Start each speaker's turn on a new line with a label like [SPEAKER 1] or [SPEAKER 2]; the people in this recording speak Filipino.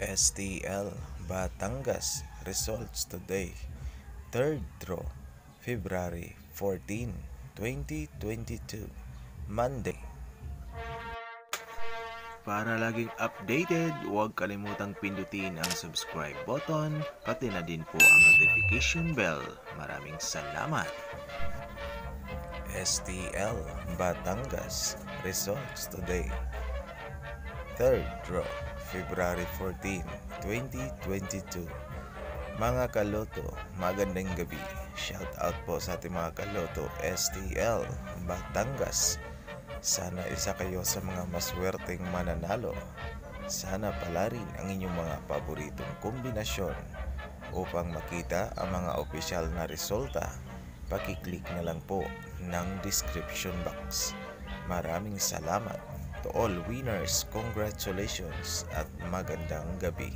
[SPEAKER 1] STL Batangas results today. Third draw, February 14, 2022, Monday. Para laging updated, huwag kalimutang pindutin ang subscribe button, pati na din po ang notification bell. Maraming salamat! STL Batangas results today. Third draw, February 14, 2022. Mga kaloto, magandang gabi. Shout out po sa ating mga kaloto STL Batangas. Sana isa kayo sa mga maswerteng mananalo. Sana pala rin ang inyong mga paboritong kombinasyon. Upang makita ang mga opisyal na resulta, pakiclick na lang po ng description box. Maraming salamat to all winners. Congratulations at magandang gabi.